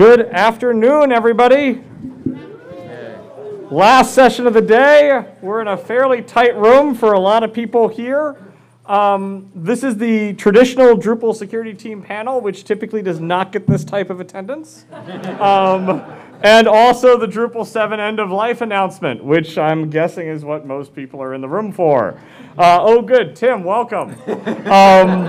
Good afternoon, everybody. Last session of the day. We're in a fairly tight room for a lot of people here. Um, this is the traditional Drupal security team panel, which typically does not get this type of attendance. Um, and also the Drupal 7 end of life announcement, which I'm guessing is what most people are in the room for. Uh, oh, good. Tim, welcome. Um,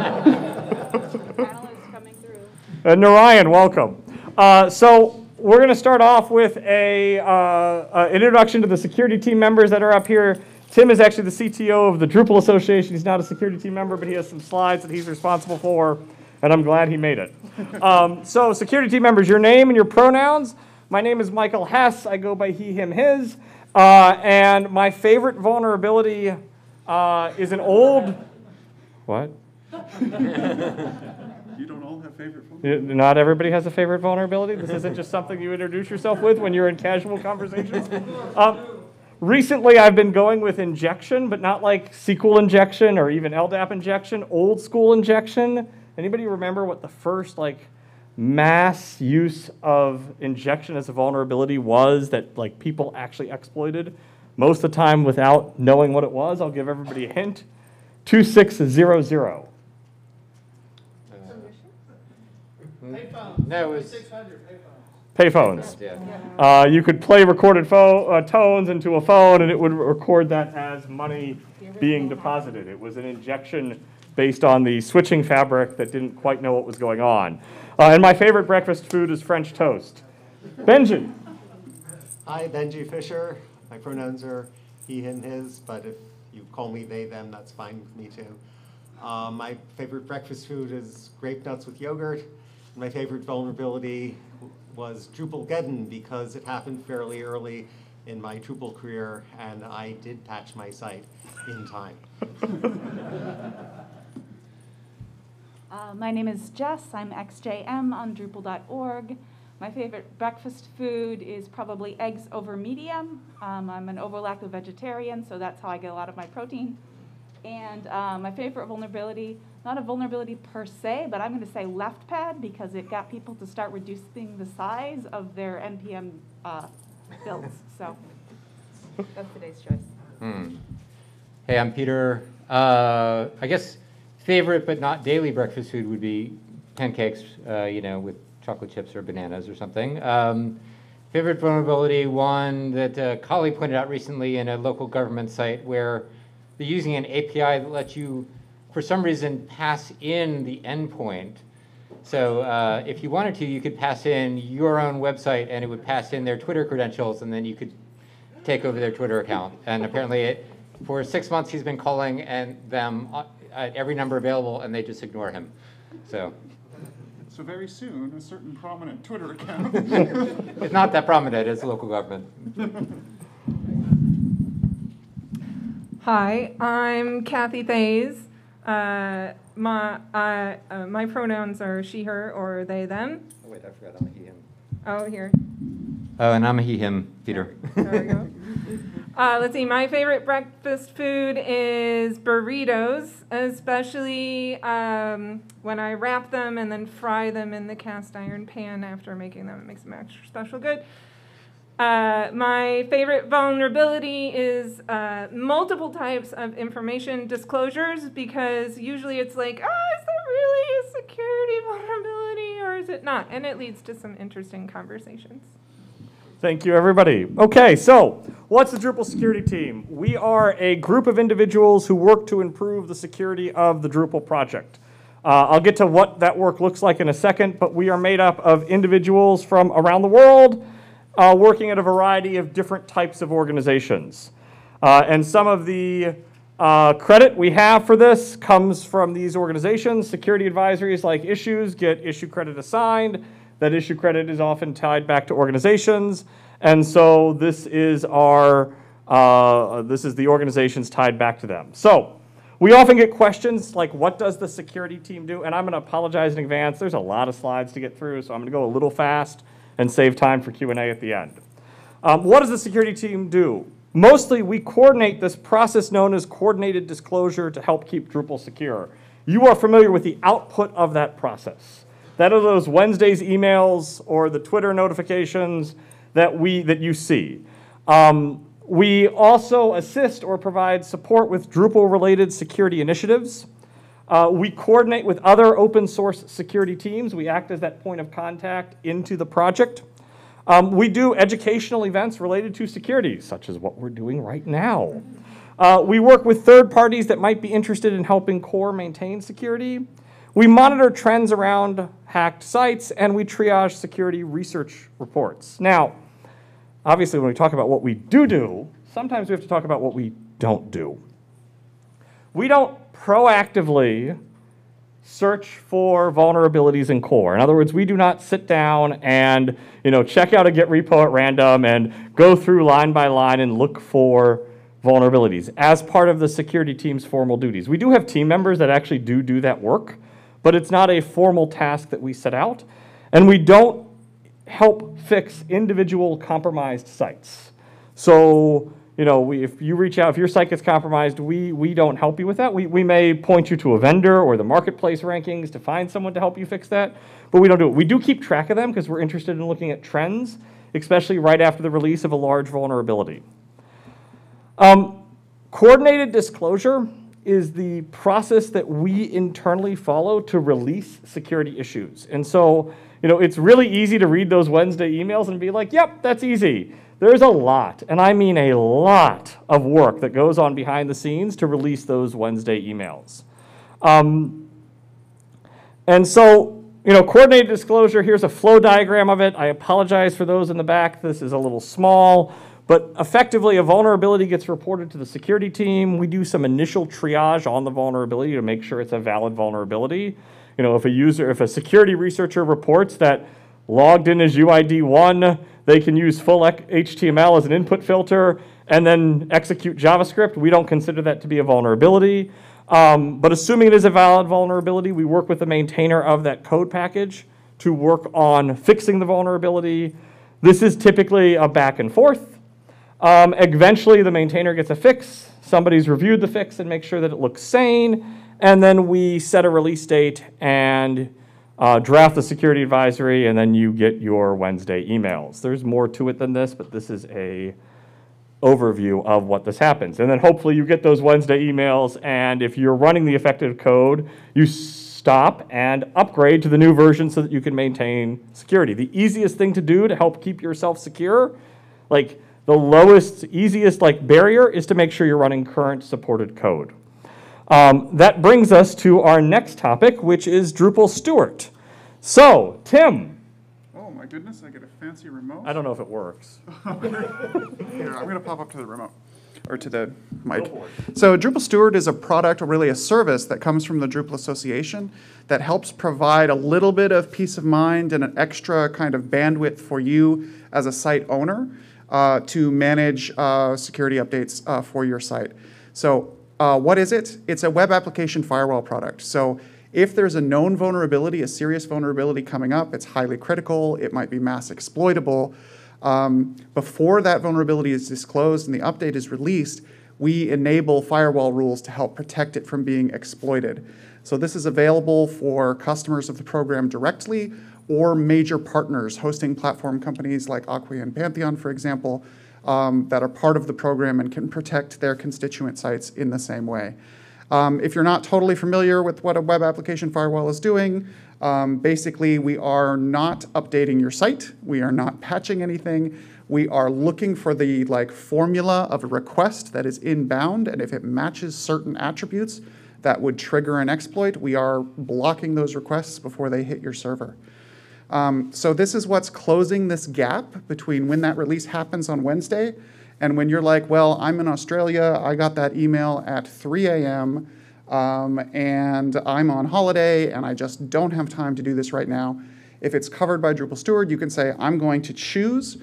uh, Narayan, welcome. Uh, so we're going to start off with a, uh, uh, an introduction to the security team members that are up here. Tim is actually the CTO of the Drupal Association. He's not a security team member, but he has some slides that he's responsible for, and I'm glad he made it. Um, so security team members, your name and your pronouns. My name is Michael Hess. I go by he, him, his. Uh, and my favorite vulnerability uh, is an old, what? You don't all have favorite phones? Yeah, Not everybody has a favorite vulnerability. This isn't just something you introduce yourself with when you're in casual conversations. Um, recently, I've been going with injection, but not like SQL injection or even LDAP injection. Old school injection. Anybody remember what the first like mass use of injection as a vulnerability was that like people actually exploited? Most of the time without knowing what it was. I'll give everybody a hint. 2600. No, it was, Payphones. yeah. Uh, you could play recorded pho- uh, tones into a phone, and it would record that as money being deposited. It was an injection based on the switching fabric that didn't quite know what was going on. Uh, and my favorite breakfast food is French toast. Benji. Hi, Benji Fisher. My pronouns are he, him, his, but if you call me they, them, that's fine with me too. Um, my favorite breakfast food is grape nuts with yogurt. My favorite vulnerability was Drupalgeddon because it happened fairly early in my Drupal career and I did patch my site in time. Uh, my name is Jess. I'm XJM on Drupal.org. My favorite breakfast food is probably eggs over medium. Um, I'm an ovo-lacto vegetarian, so that's how I get a lot of my protein. And uh, my favorite vulnerability, not a vulnerability per se, but I'm going to say left pad because it got people to start reducing the size of their NPM uh, builds. So that's today's choice. Hmm. Hey, I'm Peter. Uh, I guess favorite but not daily breakfast food would be pancakes, uh, you know, with chocolate chips or bananas or something. Um, favorite vulnerability, one that a colleague pointed out recently in a local government site where they're using an API that lets you, for some reason, pass in the endpoint. So uh, if you wanted to, you could pass in your own website and it would pass in their Twitter credentials and then you could take over their Twitter account. And apparently, it, for six months, he's been calling and them uh, at every number available, and they just ignore him. So So very soon, a certain prominent Twitter account. it's not that prominent as local government. Hi, I'm Cathy Theys. Uh, my, uh, uh, my pronouns are she, her, or they, them. Oh, wait, I forgot I'm a he, him. Oh, here. Oh, and I'm a he, him, Peter. There we go. Uh, let's see, my favorite breakfast food is burritos, especially um, when I wrap them and then fry them in the cast iron pan after making them. It makes them extra special good. Uh, my favorite vulnerability is uh, multiple types of information disclosures because usually it's like, oh, is that really a security vulnerability or is it not? And it leads to some interesting conversations. Thank you, everybody. Okay, so what's the Drupal security team? We are a group of individuals who work to improve the security of the Drupal project. Uh, I'll get to what that work looks like in a second, but we are made up of individuals from around the world uh, working at a variety of different types of organizations. Uh, and some of the uh, credit we have for this comes from these organizations. Security advisories like issues get issue credit assigned. That issue credit is often tied back to organizations. And so this is our, uh, this is the organizations tied back to them. So we often get questions like, what does the security team do? And I'm going to apologize in advance. There's a lot of slides to get through, so I'm going to go a little fast and save time for Q&A at the end. Um, what does the security team do? Mostly, we coordinate this process known as coordinated disclosure to help keep Drupal secure. You are familiar with the output of that process. That are those Wednesdays emails or the Twitter notifications that we that you see. Um, we also assist or provide support with Drupal-related security initiatives. Uh, we coordinate with other open source security teams. We act as that point of contact into the project. Um, we do educational events related to security, such as what we're doing right now. Uh, we work with third parties that might be interested in helping core maintain security. We monitor trends around hacked sites, and we triage security research reports. Now, obviously, when we talk about what we do do, sometimes we have to talk about what we don't do. We don't proactively search for vulnerabilities in core. In other words, we do not sit down and you know check out a Git repo at random and go through line by line and look for vulnerabilities as part of the security team's formal duties. We do have team members that actually do do that work, but it's not a formal task that we set out, and we don't help fix individual compromised sites. So you know, we, if you reach out, if your site gets compromised, we, we don't help you with that. We, we may point you to a vendor or the marketplace rankings to find someone to help you fix that, but we don't do it. We do keep track of them because we're interested in looking at trends, especially right after the release of a large vulnerability. Um, coordinated disclosure is the process that we internally follow to release security issues. And so, you know, it's really easy to read those Wednesday emails and be like, yep, that's easy. There's a lot, and I mean a lot of work that goes on behind the scenes to release those Wednesday emails. Um, and so, you know, coordinated disclosure, here's a flow diagram of it. I apologize for those in the back. This is a little small, but effectively a vulnerability gets reported to the security team. We do some initial triage on the vulnerability to make sure it's a valid vulnerability. You know, if a user, if a security researcher reports that logged in as UID1, they can use full HTML as an input filter and then execute JavaScript. We don't consider that to be a vulnerability. Um, but assuming it is a valid vulnerability, we work with the maintainer of that code package to work on fixing the vulnerability. This is typically a back and forth. Um, eventually, the maintainer gets a fix. Somebody's reviewed the fix and make sure that it looks sane. And then we set a release date and uh, draft the security advisory, and then you get your Wednesday emails. There's more to it than this, but this is a overview of what this happens. And then hopefully you get those Wednesday emails, and if you're running the effective code, you stop and upgrade to the new version so that you can maintain security. The easiest thing to do to help keep yourself secure, like the lowest, easiest like barrier is to make sure you're running current supported code. Um, that brings us to our next topic, which is Drupal Steward. So, Tim. Oh my goodness, I get a fancy remote. I don't know if it works. Here, I'm going to pop up to the remote or to the mic. So Drupal Steward is a product, or really a service that comes from the Drupal Association that helps provide a little bit of peace of mind and an extra kind of bandwidth for you as a site owner uh, to manage uh, security updates uh, for your site. So uh, what is it? It's a web application firewall product. So if there's a known vulnerability, a serious vulnerability coming up, it's highly critical, it might be mass exploitable. Um, before that vulnerability is disclosed and the update is released, we enable firewall rules to help protect it from being exploited. So this is available for customers of the program directly or major partners, hosting platform companies like Acquia and Pantheon, for example, um, that are part of the program and can protect their constituent sites in the same way. Um, if you're not totally familiar with what a web application firewall is doing, um, basically we are not updating your site, we are not patching anything, we are looking for the like formula of a request that is inbound, and if it matches certain attributes that would trigger an exploit, we are blocking those requests before they hit your server. Um, so this is what's closing this gap between when that release happens on Wednesday and when you're like, well, I'm in Australia, I got that email at 3 a.m., um, and I'm on holiday, and I just don't have time to do this right now. If it's covered by Drupal Steward, you can say, I'm going to choose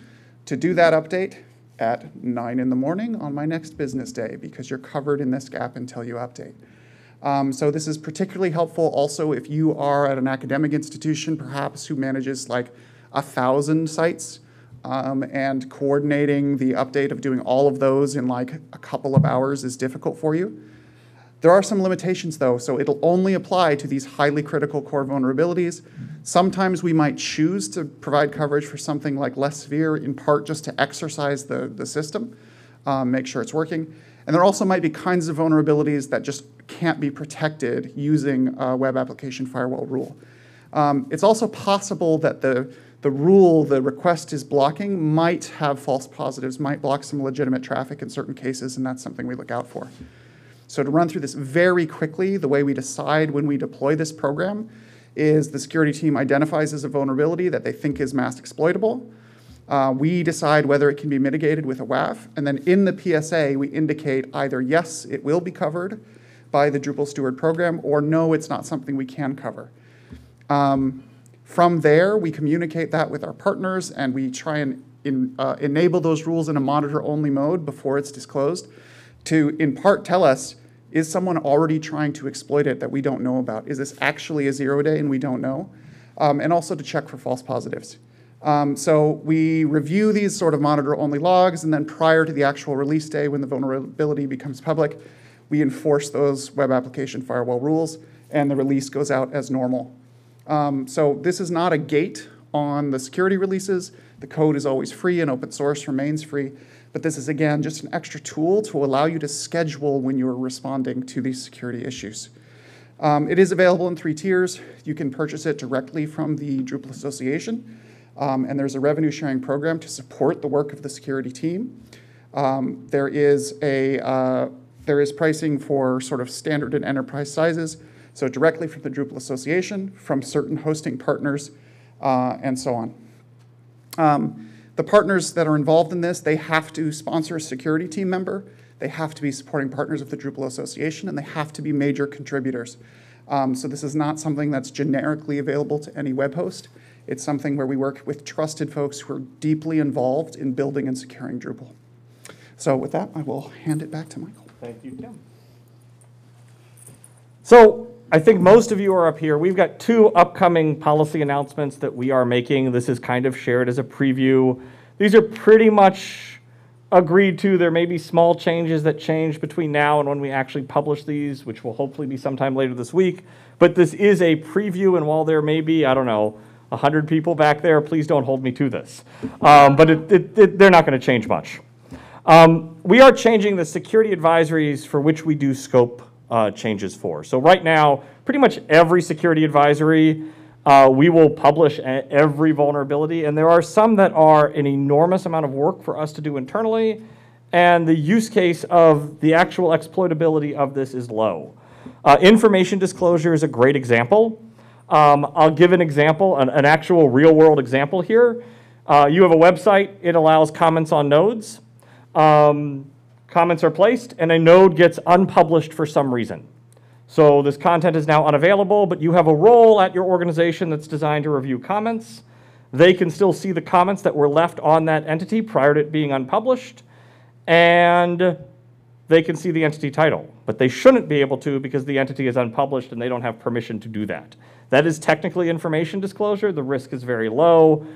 to do that update at 9 in the morning on my next business day because you're covered in this gap until you update. Um, so this is particularly helpful also if you are at an academic institution, perhaps who manages like a thousand sites, um, and coordinating the update of doing all of those in like a couple of hours is difficult for you. There are some limitations though, so it'll only apply to these highly critical core vulnerabilities. Sometimes we might choose to provide coverage for something like less severe, in part just to exercise the, the system, um, make sure it's working. And there also might be kinds of vulnerabilities that just can't be protected using a web application firewall rule. Um, it's also possible that the, the rule the request is blocking might have false positives, might block some legitimate traffic in certain cases, and that's something we look out for. So to run through this very quickly, the way we decide when we deploy this program is the security team identifies as a vulnerability that they think is mass exploitable. Uh, we decide whether it can be mitigated with a WAF, and then in the PSA, we indicate either yes, it will be covered by the Drupal Steward program, or no, it's not something we can cover. Um, from there, we communicate that with our partners, and we try and in, uh, enable those rules in a monitor-only mode before it's disclosed to, in part, tell us, is someone already trying to exploit it that we don't know about? Is this actually a zero day and we don't know? Um, and also to check for false positives. Um, so we review these sort of monitor-only logs, and then prior to the actual release day when the vulnerability becomes public, we enforce those web application firewall rules, and the release goes out as normal. Um, so this is not a gate on the security releases. The code is always free and open source remains free. But this is, again, just an extra tool to allow you to schedule when you're responding to these security issues. Um, it is available in three tiers. You can purchase it directly from the Drupal Association. Um, and there's a revenue sharing program to support the work of the security team. Um, there is a uh, there is pricing for sort of standard and enterprise sizes, so directly from the Drupal Association, from certain hosting partners, uh, and so on. Um, the partners that are involved in this, they have to sponsor a security team member, they have to be supporting partners of the Drupal Association, and they have to be major contributors. Um, so this is not something that's generically available to any web host. It's something where we work with trusted folks who are deeply involved in building and securing Drupal. So with that, I will hand it back to Michael. Thank you, Tim. So I think most of you are up here. We've got two upcoming policy announcements that we are making. This is kind of shared as a preview. These are pretty much agreed to. There may be small changes that change between now and when we actually publish these, which will hopefully be sometime later this week. But this is a preview, and while there may be, I don't know, 100 people back there, please don't hold me to this. Um, but it, it, it, they're not going to change much. Um, we are changing the security advisories for which we do scope uh, changes for. So right now, pretty much every security advisory, uh, we will publish every vulnerability, and there are some that are an enormous amount of work for us to do internally, and the use case of the actual exploitability of this is low. Uh, information disclosure is a great example. Um, I'll give an example, an, an actual real world example here. Uh, you have a website, it allows comments on nodes. Um, comments are placed and a node gets unpublished for some reason. So this content is now unavailable, but you have a role at your organization that's designed to review comments. They can still see the comments that were left on that entity prior to it being unpublished, and they can see the entity title. But they shouldn't be able to because the entity is unpublished and they don't have permission to do that. That is technically information disclosure. The risk is very low.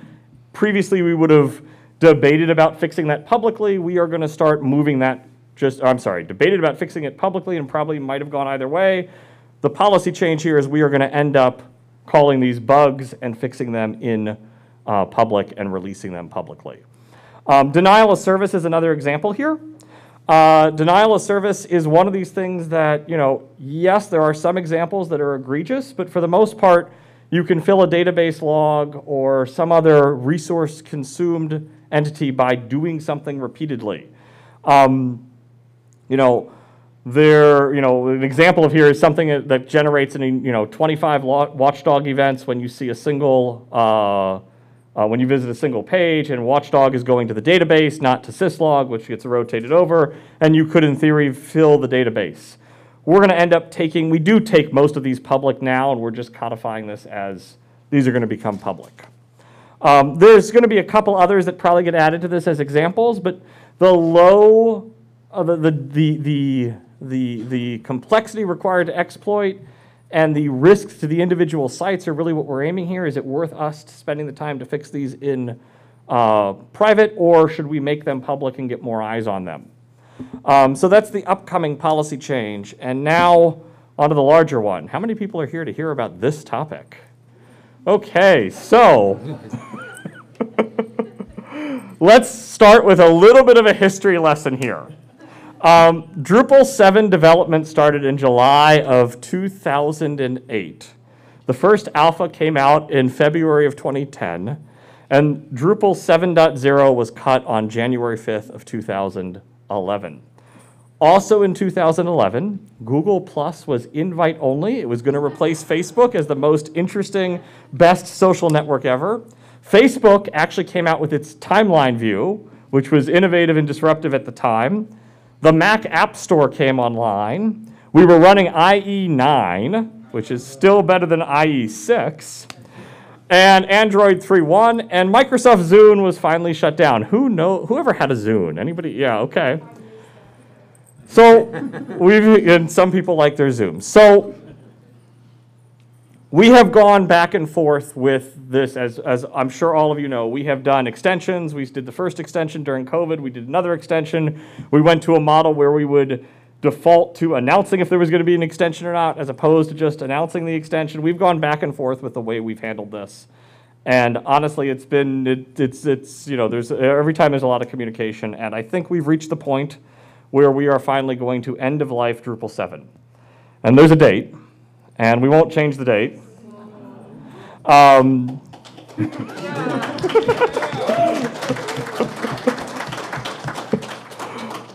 Previously, we would have debated about fixing that publicly. We are going to start moving that just, I'm sorry, debated about fixing it publicly and probably might have gone either way. The policy change here is we are going to end up calling these bugs and fixing them in uh, public and releasing them publicly. Um, denial of service is another example here. Uh, denial of service is one of these things that, you know, yes, there are some examples that are egregious, but for the most part, you can fill a database log or some other resource consumed entity by doing something repeatedly. Um, you know, there, you know, an example of here is something that generates, an, you know, 25 watchdog events when you see a single uh, uh, when you visit a single page and Watchdog is going to the database, not to syslog, which gets rotated over, and you could, in theory, fill the database. We're going to end up taking, we do take most of these public now, and we're just codifying this as these are going to become public. Um, there's going to be a couple others that probably get added to this as examples, but the low, uh, the, the, the, the, the, the complexity required to exploit and the risks to the individual sites are really what we're aiming here. Is it worth us spending the time to fix these in uh, private, or should we make them public and get more eyes on them? Um, so that's the upcoming policy change. And now onto the larger one. How many people are here to hear about this topic? Okay, so let's start with a little bit of a history lesson here. Um, Drupal 7 development started in July of 2008. The first alpha came out in February of 2010, and Drupal 7.0 was cut on January 5th of 2011. Also in 2011, Google Plus was invite only. It was going to replace Facebook as the most interesting, best social network ever. Facebook actually came out with its timeline view, which was innovative and disruptive at the time. The Mac App Store came online. We were running IE 9, which is still better than IE 6. And Android 3.1 and Microsoft Zune was finally shut down. Who know whoever had a Zune? Anybody? Yeah, okay. So we've and some people like their Zunes. So we have gone back and forth with this, as, as I'm sure all of you know. We have done extensions. We did the first extension during COVID. We did another extension. We went to a model where we would default to announcing if there was going to be an extension or not, as opposed to just announcing the extension. We've gone back and forth with the way we've handled this. And honestly, it's been, it, it's, it's, you know, there's, every time there's a lot of communication. And I think we've reached the point where we are finally going to end of life Drupal 7. And there's a date, and we won't change the date. Um,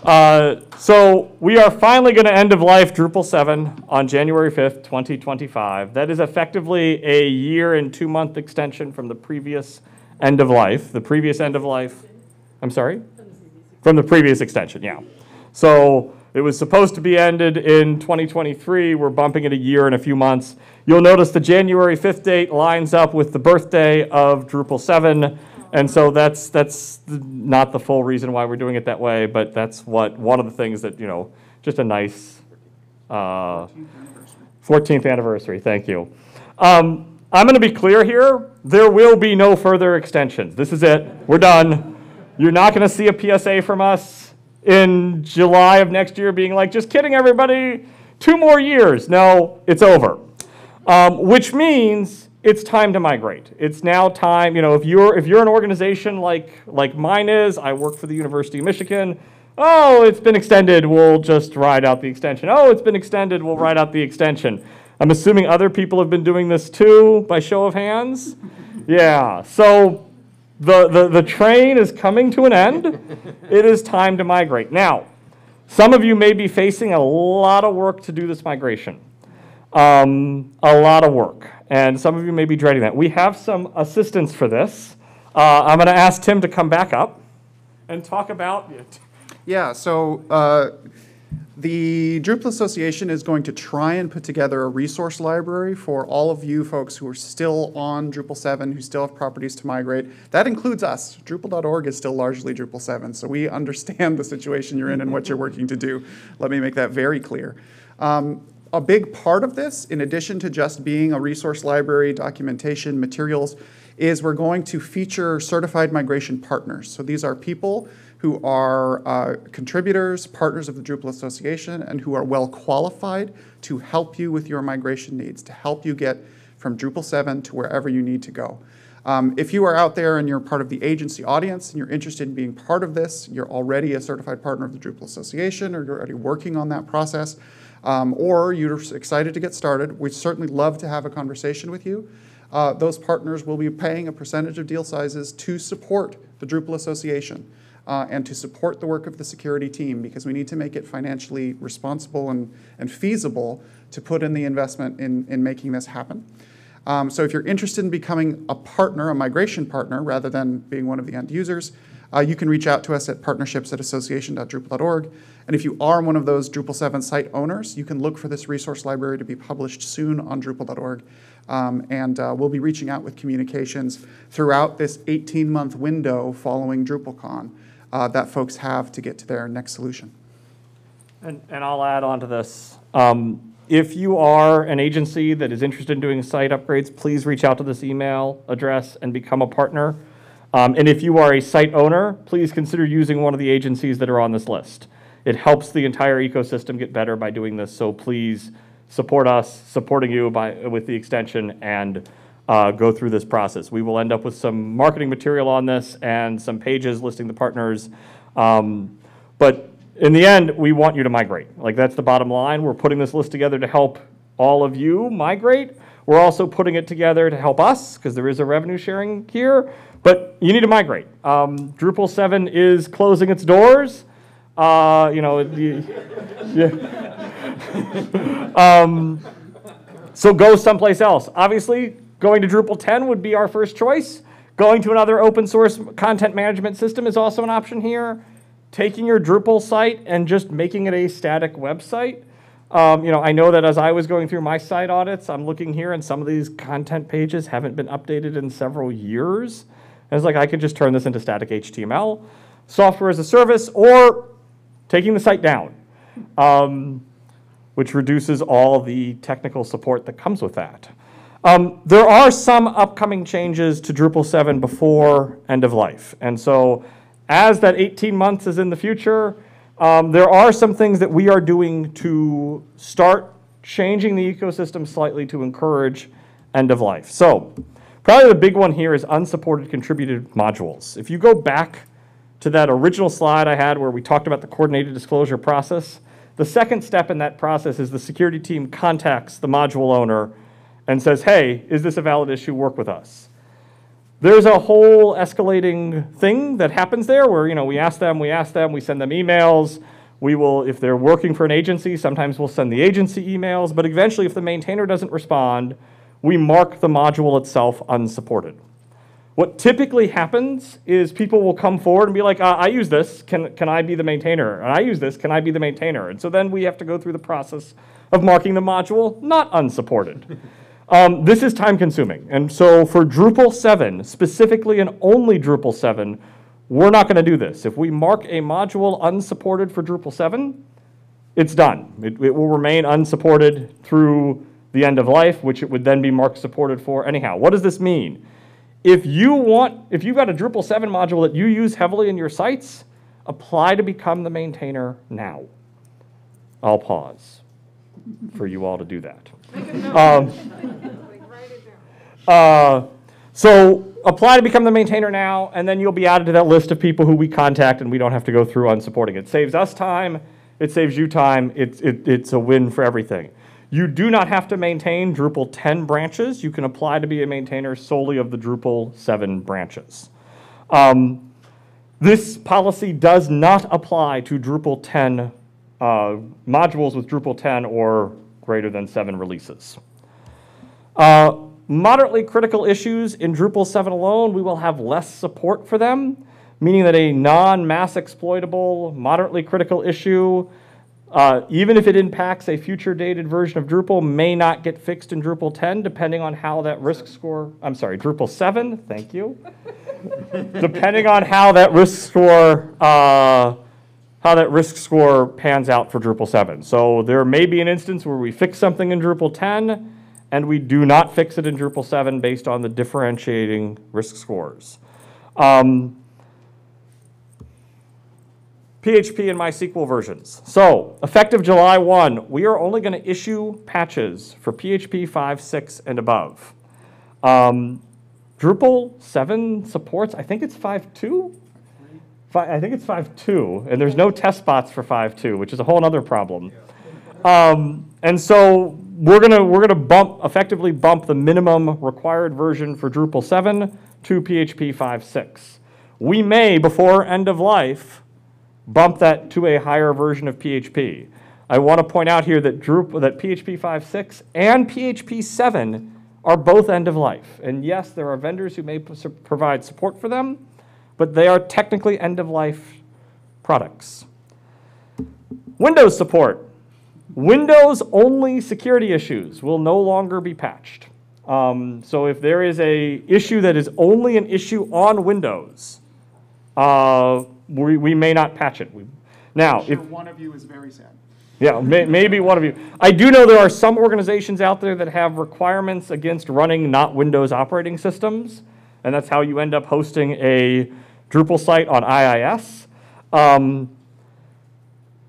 uh, so we are finally going to end of life Drupal 7 on January 5th, 2025. That is effectively a year and two month extension from the previous end of life. The previous end of life, I'm sorry? From the previous extension, yeah. So it was supposed to be ended in 2023. We're bumping it a year and a few months. You'll notice the January 5th date lines up with the birthday of Drupal 7. And so that's, that's not the full reason why we're doing it that way, but that's what, one of the things that, you know, just a nice uh, 14th anniversary, thank you. Um, I'm going to be clear here. There will be no further extensions. This is it. We're done. You're not going to see a PSA from us in July of next year being like, just kidding, everybody, two more years. No, it's over. Um, which means it's time to migrate. It's now time, you know, if you're, if you're an organization like, like mine is, I work for the University of Michigan, oh, it's been extended, we'll just ride out the extension. Oh, it's been extended, we'll ride out the extension. I'm assuming other people have been doing this too, by show of hands? Yeah, so the, the, the train is coming to an end. It is time to migrate. Now, some of you may be facing a lot of work to do this migration. Um, a lot of work and some of you may be dreading that. We have some assistance for this. Uh, I'm going to ask Tim to come back up and talk about it. Yeah, so uh, the Drupal Association is going to try and put together a resource library for all of you folks who are still on Drupal 7, who still have properties to migrate. That includes us. Drupal.org is still largely Drupal 7, so we understand the situation you're in and what you're working to do. Let me make that very clear. Um, a big part of this, in addition to just being a resource library, documentation, materials, is we're going to feature certified migration partners. So these are people who are uh, contributors, partners of the Drupal Association, and who are well qualified to help you with your migration needs, to help you get from Drupal 7 to wherever you need to go. Um, if you are out there and you're part of the agency audience and you're interested in being part of this, you're already a certified partner of the Drupal Association or you're already working on that process, um, or you're excited to get started, we'd certainly love to have a conversation with you. Uh, those partners will be paying a percentage of deal sizes to support the Drupal Association uh, and to support the work of the security team because we need to make it financially responsible and, and feasible to put in the investment in, in making this happen. Um, so if you're interested in becoming a partner, a migration partner, rather than being one of the end users, uh, you can reach out to us at partnerships at association.drupal.org. And if you are one of those Drupal 7 site owners, you can look for this resource library to be published soon on Drupal.org. Um, and uh, we'll be reaching out with communications throughout this 18 month window following DrupalCon uh, that folks have to get to their next solution. And, and I'll add on to this. Um, if you are an agency that is interested in doing site upgrades, please reach out to this email address and become a partner. Um, and if you are a site owner, please consider using one of the agencies that are on this list. It helps the entire ecosystem get better by doing this, so please support us, supporting you by, with the extension, and uh, go through this process. We will end up with some marketing material on this and some pages listing the partners. Um, But in the end, we want you to migrate. Like, that's the bottom line. We're putting this list together to help all of you migrate. We're also putting it together to help us, because there is a revenue sharing here, but you need to migrate. Um, Drupal 7 is closing its doors. Uh, You know, the, um, so go someplace else. Obviously, going to Drupal 10 would be our first choice. Going to another open source content management system is also an option here. Taking your Drupal site and just making it a static website. Um, you know, I know that as I was going through my site audits, I'm looking here and some of these content pages haven't been updated in several years. And it's like I could just turn this into static HTML, software as a service, or taking the site down. Um, which reduces all the technical support that comes with that. Um, there are some upcoming changes to Drupal 7 before end of life. And so as that 18 months is in the future, um, there are some things that we are doing to start changing the ecosystem slightly to encourage end of life. So probably the big one here is unsupported contributed modules. If you go back to that original slide I had where we talked about the coordinated disclosure process, the second step in that process is the security team contacts the module owner and says, hey, is this a valid issue? Work with us. There's a whole escalating thing that happens there where, you know, we ask them, we ask them, we send them emails. We will, if they're working for an agency, sometimes we'll send the agency emails, but eventually if the maintainer doesn't respond, we mark the module itself unsupported. What typically happens is people will come forward and be like, uh, I use this, can, can I be the maintainer? And I use this, can I be the maintainer? And so then we have to go through the process of marking the module not unsupported. Um, this is time consuming. And so for Drupal 7, specifically and only Drupal 7, we're not going to do this. If we mark a module unsupported for Drupal 7, it's done. It, it will remain unsupported through the end of life, which it would then be marked supported for. Anyhow, what does this mean? If you want, if you've got a Drupal 7 module that you use heavily in your sites, apply to become the maintainer now. I'll pause for you all to do that. Um, uh, so apply to become the maintainer now, and then you'll be added to that list of people who we contact, and we don't have to go through on unsupporting. It saves us time, it saves you time, it's, it, it's a win for everything. You do not have to maintain Drupal 10 branches. You can apply to be a maintainer solely of the Drupal 7 branches. Um, this policy does not apply to Drupal 10 uh, modules with Drupal 10 or greater than seven releases. Uh, Moderately critical issues in Drupal 7 alone, we will have less support for them, meaning that a non-mass exploitable, moderately critical issue, uh, even if it impacts a future dated version of Drupal, may not get fixed in Drupal 10, depending on how that risk score, I'm sorry, Drupal 7, thank you. depending on how that risk score, uh, how that risk score pans out for Drupal 7. So there may be an instance where we fix something in Drupal 10, and we do not fix it in Drupal 7 based on the differentiating risk scores. Um, PHP and MySQL versions. So, effective July 1, we are only going to issue patches for PHP 5, 6, and above. Um, Drupal 7 supports, I think it's 5.2? Fi- I think it's 5.2, and there's no test bots for 5.2, which is a whole other problem. Um, and so we're gonna we're gonna bump effectively bump the minimum required version for Drupal 7 to PHP 5.6. We may before end of life bump that to a higher version of PHP. I want to point out here that Drupal that PHP 5.6 and PHP 7 are both end of life. And yes, there are vendors who may provide support for them, but they are technically end of life products. Windows support. Windows only security issues will no longer be patched. Um, so if there is a issue that is only an issue on Windows, uh, we, we may not patch it. We, now, Sure, if one of you is very sad. yeah, may, maybe one of you. I do know there are some organizations out there that have requirements against running not Windows operating systems, and that's how you end up hosting a Drupal site on IIS. Um,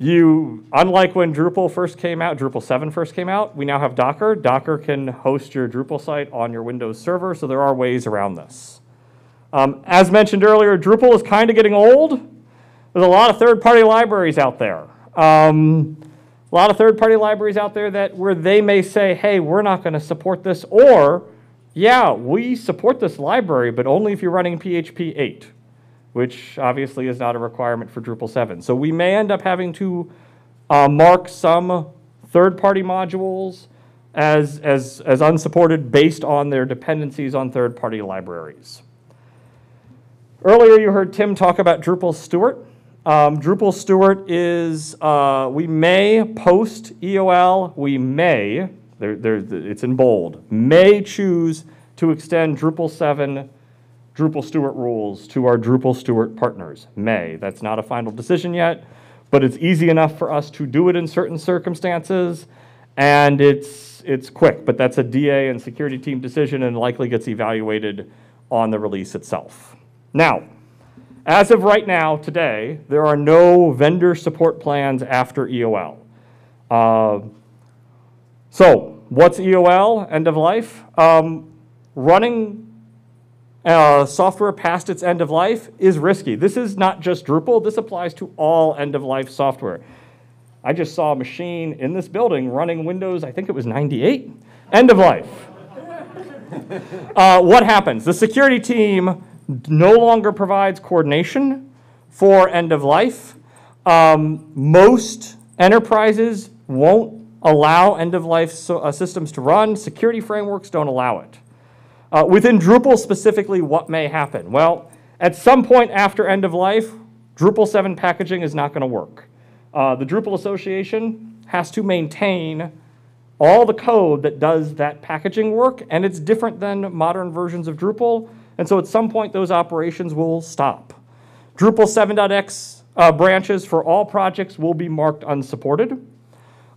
you, unlike when Drupal first came out, Drupal 7 first came out, we now have Docker. Docker can host your Drupal site on your Windows server, so there are ways around this. Um, as mentioned earlier, Drupal is kind of getting old. There's a lot of third-party libraries out there. Um, a lot of third-party libraries out there that where they may say, hey, we're not going to support this, or yeah, we support this library, but only if you're running PHP 8, which obviously is not a requirement for Drupal 7. So we may end up having to uh, mark some third-party modules as, as, as unsupported based on their dependencies on third-party libraries. Earlier, you heard Tim talk about Drupal Steward. Um, Drupal Steward is, uh, we may post EOL, we may, there, there, it's in bold, may choose to extend Drupal 7 Drupal Steward rules to our Drupal Steward partners. May. That's not a final decision yet, but it's easy enough for us to do it in certain circumstances, and it's, it's quick, but that's a DA and security team decision and likely gets evaluated on the release itself. Now, as of right now, today, there are no vendor support plans after EOL. Uh, so, what's EOL, end of life? Um, running uh, software past its end of life is risky. This is not just Drupal, this applies to all end of life software. I just saw a machine in this building running Windows, I think it was 98, end of life. uh, what happens? The security team no longer provides coordination for end of life. Um, most enterprises won't allow end of life so, uh, systems to run. Security frameworks don't allow it. Uh, within Drupal specifically, what may happen? Well, at some point after end of life, Drupal 7 packaging is not going to work. Uh, the Drupal Association has to maintain all the code that does that packaging work, and it's different than modern versions of Drupal. And so at some point, those operations will stop. Drupal 7.x uh, branches for all projects will be marked unsupported.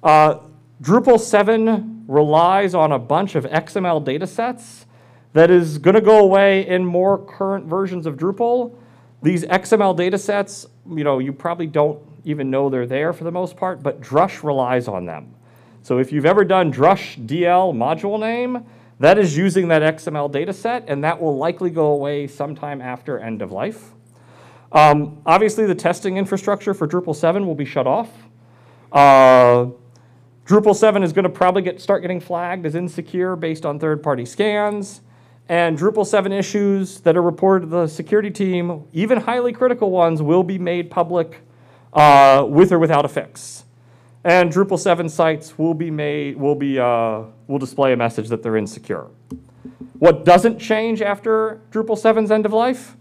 Uh, Drupal 7 relies on a bunch of XML data sets that is going to go away in more current versions of Drupal. These XML data sets, you know, you probably don't even know they're there for the most part, but Drush relies on them. So if you've ever done Drush DL module name, that is using that XML data set, and that will likely go away sometime after end of life. Um, obviously, the testing infrastructure for Drupal 7 will be shut off. Uh, Drupal 7 is going to probably get, start getting flagged as insecure based on third-party scans. And Drupal 7 issues that are reported to the security team, even highly critical ones, will be made public uh, with or without a fix. And Drupal 7 sites will be made, will be, uh, will display a message that they're insecure. What doesn't change after Drupal 7's end of life?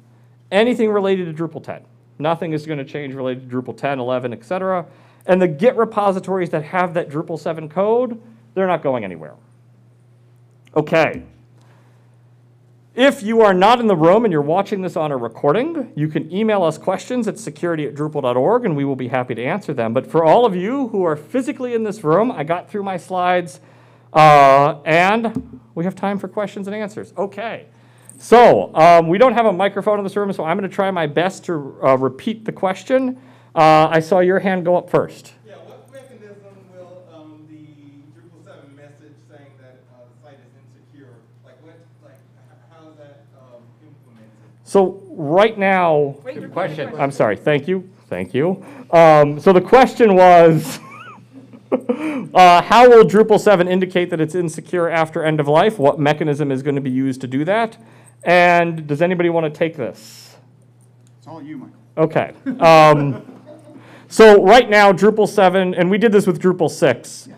Anything related to Drupal 10. Nothing is going to change related to Drupal 10, 11, etc. And the Git repositories that have that Drupal 7 code, they're not going anywhere. Okay. If you are not in the room and you're watching this on a recording, you can email us questions at security at Drupal.org and we will be happy to answer them. But for all of you who are physically in this room, I got through my slides uh, and we have time for questions and answers. Okay. So um, we don't have a microphone in this room, so I'm going to try my best to uh, repeat the question. Uh, I saw your hand go up first. Yeah, what mechanism will um, the Drupal 7 message saying that uh, the site is insecure, like what, like h- how is that um, implemented? So right now, Wait, repeat the question. I'm sorry, thank you, thank you. Um, so the question was, uh, how will Drupal 7 indicate that it's insecure after end of life? What mechanism is going to be used to do that? And does anybody want to take this? It's all you, Michael. Okay. Um, so right now, Drupal 7, and we did this with Drupal 6.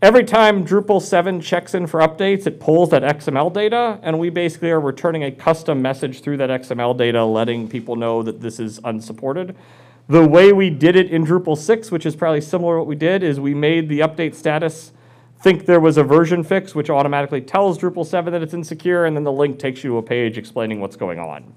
Every time Drupal 7 checks in for updates, it pulls that XML data, and we basically are returning a custom message through that XML data, letting people know that this is unsupported. The way we did it in Drupal 6, which is probably similar to what we did, is we made the update status think there was a version fix, which automatically tells Drupal 7 that it's insecure, and then the link takes you to a page explaining what's going on.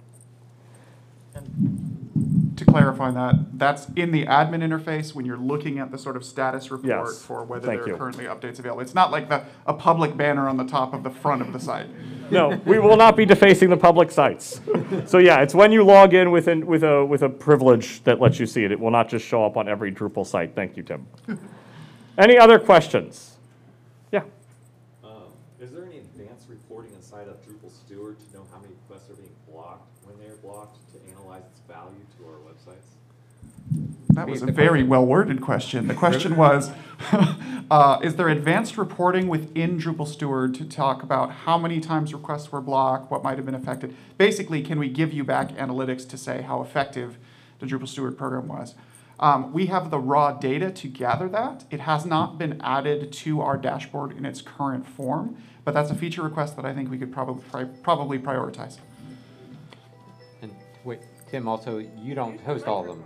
To clarify that, that's in the admin interface when you're looking at the sort of status report Yes, for whether thank there you. are currently updates available. It's not like the, a public banner on the top of the front of the site. No, we will not be defacing the public sites. So yeah, it's when you log in with, an- with a, with a privilege that lets you see it. It will not just show up on every Drupal site. Thank you, Tim. Any other questions? Yeah. Um, Is there any advanced reporting inside of Drupal Steward to know how many requests are being blocked, when they're blocked, to analyze its value to our websites? That was a very well-worded question. The question was, uh, is there advanced reporting within Drupal Steward to talk about how many times requests were blocked, what might have been affected? Basically, can we give you back analytics to say how effective the Drupal Steward program was? Um, we have the raw data to gather that. It has not been added to our dashboard in its current form, but that's a feature request that I think we could probably pri- probably prioritize. And wait, Tim, also, you don't host all of them.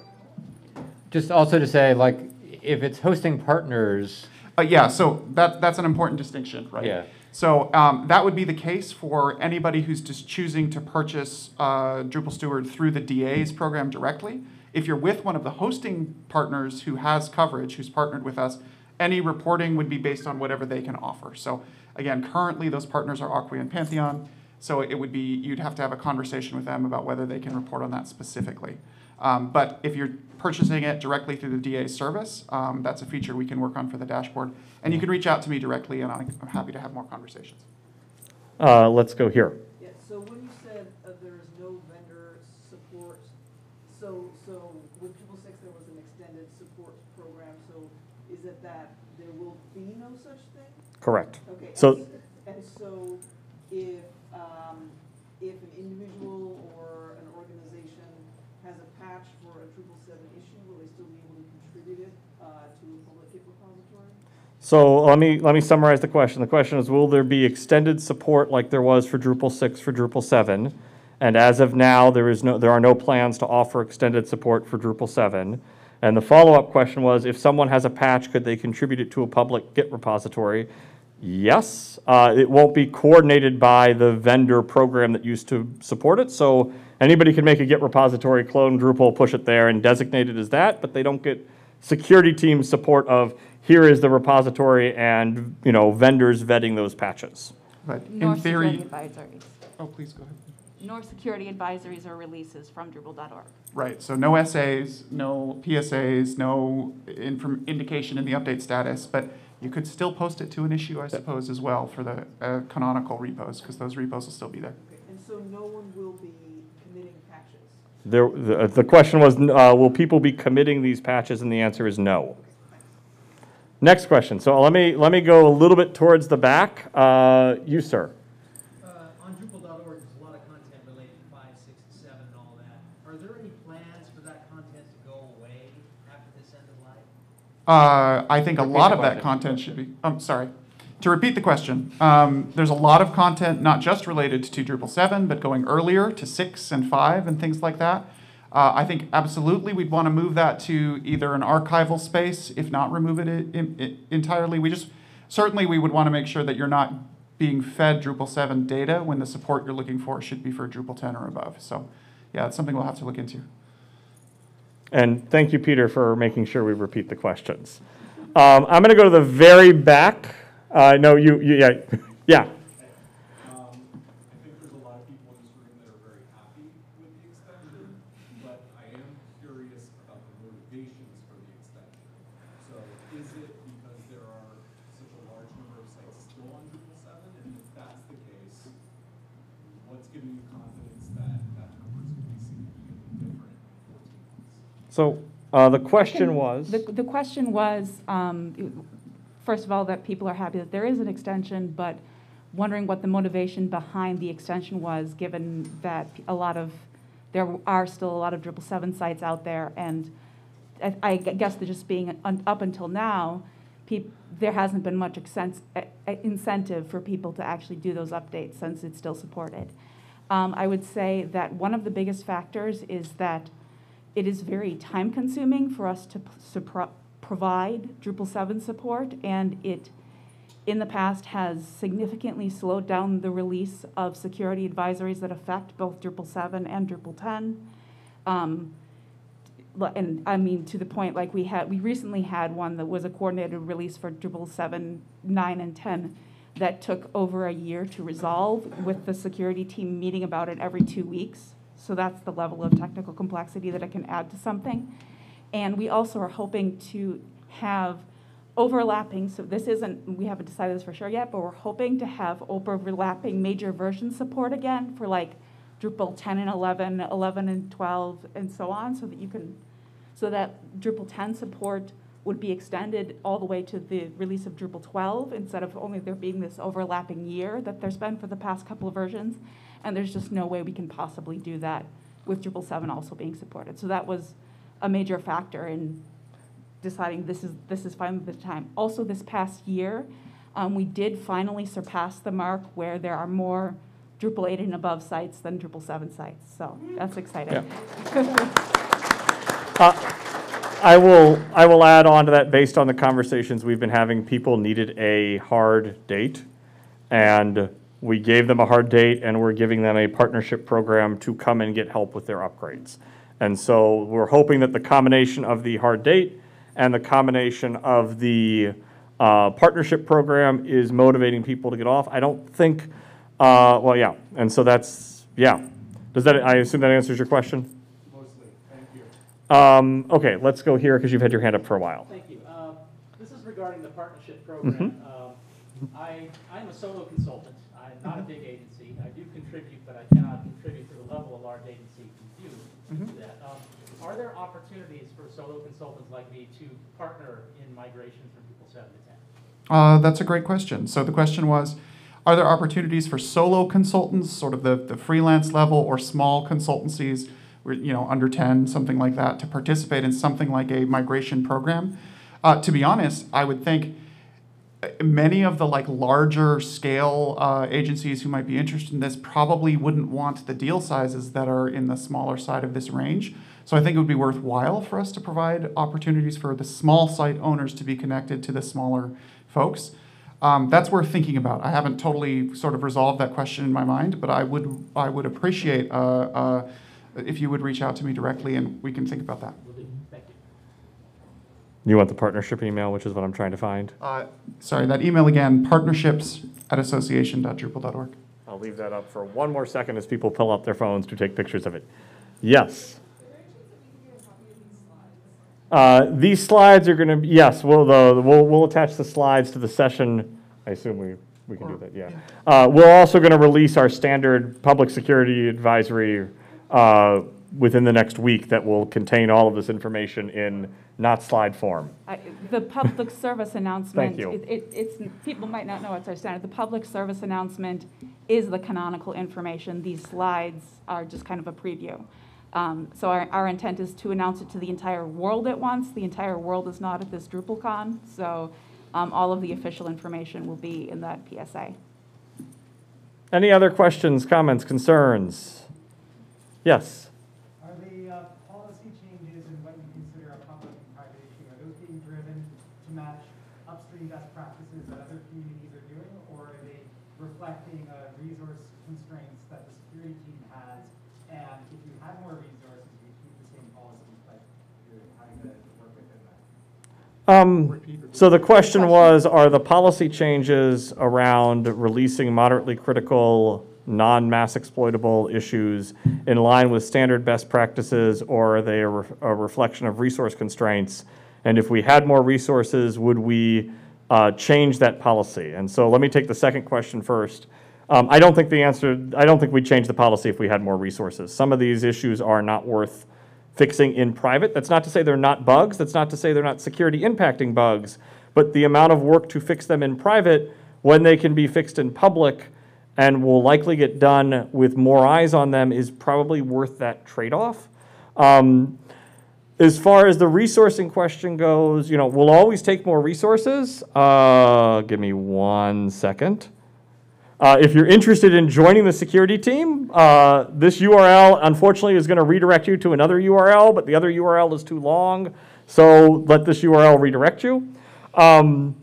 Just also to say, like, if it's hosting partners, Uh, yeah, so that, that's an important distinction, right? Yeah. So um, that would be the case for anybody who's just choosing to purchase uh, Drupal Steward through the DA's program directly. If you're with one of the hosting partners who has coverage, who's partnered with us, any reporting would be based on whatever they can offer. So again, currently those partners are Acquia and Pantheon. So it would be, you'd have to have a conversation with them about whether they can report on that specifically. Um, but if you're purchasing it directly through the DA service, um, that's a feature we can work on for the dashboard. And you can reach out to me directly, and I- I'm happy to have more conversations. Uh, let's go here. Yeah, so when you said uh, there's no vendor support, so, so with Drupal six, there was an extended support program, so is it that there will be no such thing? Correct. Okay. So- s- And so if, um, if an individual or an organization has a patch for a Drupal seven issue, will they still be able to contribute it, uh, to a public Git repository? So let me, let me summarize the question. The question is, will there be extended support like there was for Drupal 6 for Drupal 7? And as of now, there is no, there are no plans to offer extended support for Drupal 7. And the follow-up question was, if someone has a patch, could they contribute it to a public Git repository? Yes, uh, it won't be coordinated by the vendor program that used to support it. So anybody can make a Git repository, clone Drupal, push it there, and designate it as that, but they don't get security team support of here is the repository and you know vendors vetting those patches. But Nor in theory, advisories. oh, please go ahead. Nor security advisories or releases from Drupal.org. Right, so no SAs, no PSAs, no inform, indication in the update status, but you could still post it to an issue, I suppose, as well for the uh, canonical repos, because those repos will still be there. Okay, and so no one will be committing patches? There, the, the question was, uh, will people be committing these patches? And the answer is no. Next question. So let me let me go a little bit towards the back. Uh, you, sir. Uh, on Drupal.org, there's a lot of content related to five, six, and seven and all that. Are there any plans for that content to go away after this end of life? Uh, I think a lot of that content should be, I'm sorry. To repeat the question, um, there's a lot of content, not just related to Drupal 7, but going earlier to 6 and 5 and things like that. Uh, I think absolutely we'd want to move that to either an archival space, if not remove it i- i- entirely. We just, certainly we would want to make sure that you're not being fed Drupal 7 data when the support you're looking for should be for Drupal 10 or above. So yeah, it's something we'll have to look into. And thank you, Peter, for making sure we repeat the questions. Um, I'm going to go to the very back. Uh, no, you, you yeah, yeah. Um, I think there's a lot of people in this room that are very happy with the extension, but I am curious about the motivations for the extension. So is it because there are such a large number of sites still on Drupal seven? And if that's the case, what's giving you confidence that that number is gonna be significantly different in fourteen months? So uh, the question was. The, the question was, um, first of all, that people are happy that there is an extension, but wondering what the motivation behind the extension was, given that a lot of, there are still a lot of Drupal 7 sites out there, and I, I guess they're just being, un- up until now, peop, there hasn't been much incentive for people to actually do those updates since it's still supported. Um, I would say that one of the biggest factors is that it is very time consuming for us to provide Drupal 7 support, and it, in the past, has significantly slowed down the release of security advisories that affect both Drupal 7 and Drupal 10. Um, and I mean, to the point, like we had, we recently had one that was a coordinated release for Drupal 7, 9, and 10 that took over a year to resolve with the security team meeting about it every two weeks. So that's the level of technical complexity that it can add to something. And we also are hoping to have overlapping, so this isn't, we haven't decided this for sure yet, but we're hoping to have overlapping major version support again for like Drupal 10 and 11, 11 and 12, and so on, so that you can, so that Drupal 10 support would be extended all the way to the release of Drupal 12, instead of only there being this overlapping year that there's been for the past couple of versions. And there's just no way we can possibly do that with Drupal 7 also being supported. So that was a major factor in deciding this is, this is finally the time. Also, this past year, um, we did finally surpass the mark where there are more Drupal 8 and above sites than Drupal 7 sites. So that's exciting. I will, I will add on to that, based on the conversations we've been having, people needed a hard date. And we gave them a hard date, and we're giving them a partnership program to come and get help with their upgrades. And so we're hoping that the combination of the hard date and the combination of the uh, partnership program is motivating people to get off. I don't think, uh, well, yeah, and so that's, yeah. Does that, I assume that answers your question? Mostly, thank you. Um, okay, let's go here because you've had your hand up for a while. Thank you. Uh, This is regarding the partnership program. Um, I, I'm a solo consultant. Not a big agency. I do contribute, but I cannot contribute to the level a large agency can do do that. Um, Are there opportunities for solo consultants like me to partner in migration from Drupal 7 to 10? Uh, that's a great question. So the question was, are there opportunities for solo consultants, sort of the, the freelance level, or small consultancies, you know, under 10, something like that, to participate in something like a migration program? Uh, to be honest, I would think many of the like larger scale uh, agencies who might be interested in this probably wouldn't want the deal sizes that are in the smaller side of this range. So I think it would be worthwhile for us to provide opportunities for the small site owners to be connected to the smaller folks. Um, that's worth thinking about. I haven't totally sort of resolved that question in my mind, but I would I would appreciate uh, uh, if you would reach out to me directly and we can think about that. Will do. Thank you. You want the partnership email, which is what I'm trying to find? Uh, sorry, that email again, partnerships at association.drupal.org. I'll leave that up for one more second as people pull up their phones to take pictures of it. Yes. Uh, These slides are going to, yes, we'll, the- we'll, we'll attach the slides to the session. I assume we, we can do that, yeah. Uh, We're also going to release our standard public security advisory uh, within the next week that will contain all of this information in not slide form. I- The public service announcement. you. it- it- It's, people might not know it's our standard. The public service announcement is the canonical information. These slides are just kind of a preview. Um, So our, our intent is to announce it to the entire world at once. The entire world is not at this DrupalCon, so um, all of the official information will be in that PSA. Any other questions, comments, concerns? Yes? Are the uh, policy changes in what you consider a public and private issue, are those being driven to match upstream best practices that other communities are doing? Or are they reflecting uh, resource constraints that the security team has? And if you had more resources, you keep the same policies, but you're having to work within that? Um, so the question was, are the policy changes around releasing moderately critical, non-mass exploitable issues in line with standard best practices, or are they a, re- a reflection of resource constraints? And if we had more resources, would we uh, change that policy? And so let me take the second question first. Um, I don't think the answer, I don't think we'd change the policy if we had more resources. Some of these issues are not worth fixing in private. That's not to say they're not bugs. That's not to say they're not security impacting bugs. But the amount of work to fix them in private when they can be fixed in public and will likely get done with more eyes on them is probably worth that trade-off. Um, as far as the resourcing question goes, you know, we'll always take more resources. Uh, give me one second. Uh, if you're interested in joining the security team, uh, this URL unfortunately is going to redirect you to another URL, but the other URL is too long, so let this URL redirect you. Um,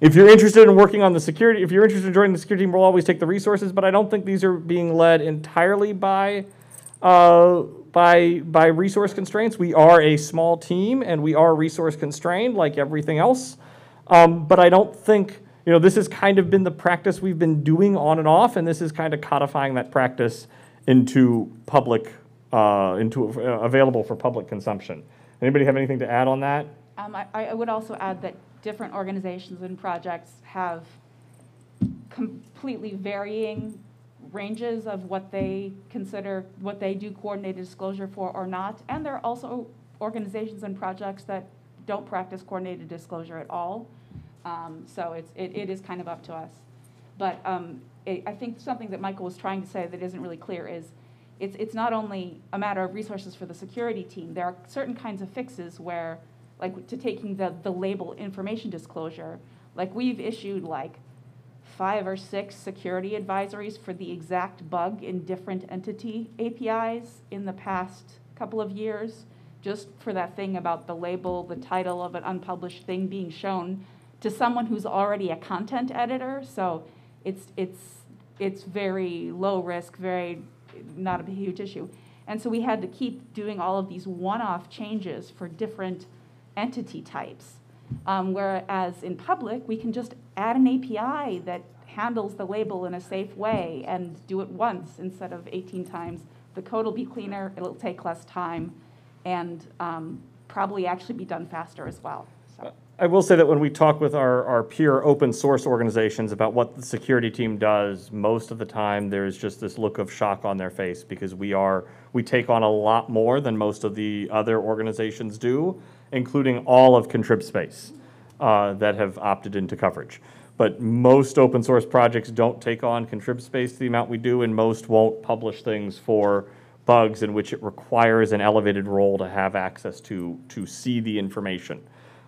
if you're interested in working on the security, if you're interested in joining the security team, we'll always take the resources, but I don't think these are being led entirely by uh, by by resource constraints. We are a small team and we are resource constrained, like everything else. Um, but I don't think you know, this has kind of been the practice we've been doing on and off, and this is kind of codifying that practice into public, uh, into, uh, available for public consumption. Anybody have anything to add on that? Um, I, I would also add that different organizations and projects have completely varying ranges of what they consider, what they do coordinated disclosure for or not. And there are also organizations and projects that don't practice coordinated disclosure at all. Um, so it's, it, it is kind of up to us. But um, it, I think something that Michael was trying to say that isn't really clear is it's, it's not only a matter of resources for the security team. There are certain kinds of fixes where, like to taking the, the label information disclosure, like we've issued like five or six security advisories for the exact bug in different entity APIs in the past couple of years, just for that thing about the label, the title of an unpublished thing being shown to someone who's already a content editor. So it's, it's, it's very low risk, very not a huge issue. And so we had to keep doing all of these one-off changes for different entity types. Um, whereas in public, we can just add an API that handles the label in a safe way and do it once instead of 18 times. The code will be cleaner, it'll take less time, and um, probably actually be done faster as well. I will say that when we talk with our, our peer open source organizations about what the security team does, most of the time there's just this look of shock on their face because we are we take on a lot more than most of the other organizations do, including all of ContribSpace uh, that have opted into coverage. But most open source projects don't take on ContribSpace to the amount we do, and most won't publish things for bugs in which it requires an elevated role to have access to to see the information.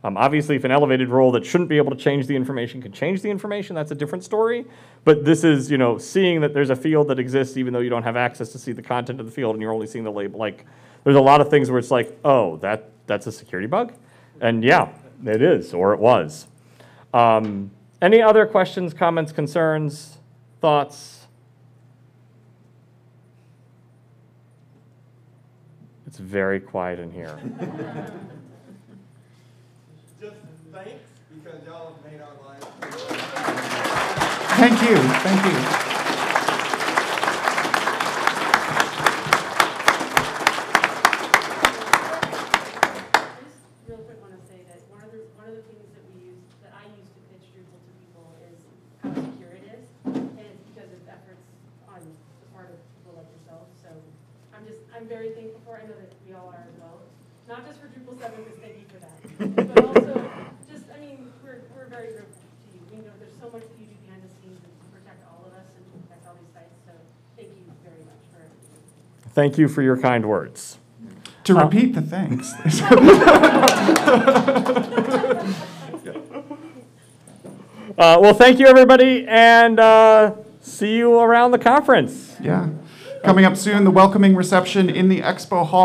Um, obviously, if an elevated role that shouldn't be able to change the information can change the information, that's a different story. But this is, you know, seeing that there's a field that exists even though you don't have access to see the content of the field and you're only seeing the label. Like, there's a lot of things where it's like, oh, that that's a security bug, and yeah, it is or it was. Um, any other questions, comments, concerns, thoughts? It's very quiet in here. Just thanks, because y'all have made our lives. Thank you, thank you. just real quick want to say that one of the, one of the things that we use, that I use to pitch Drupal to people is how secure it is. And it's because of efforts on the part of people like yourself. So I'm just, I'm very thankful for, it. I know that we all are as well. Not just for Drupal seven, because thank you for that. But also, just, I mean, we're, we're very grateful to you. We know there's so much that you do behind the scenes to protect all of us and to protect all these sites. So thank you very much for everything. Thank you for your kind words. To Uh, repeat the thanks. Uh, well, thank you, everybody, and uh, see you around the conference. Yeah. Coming up soon, the welcoming reception in the expo hall.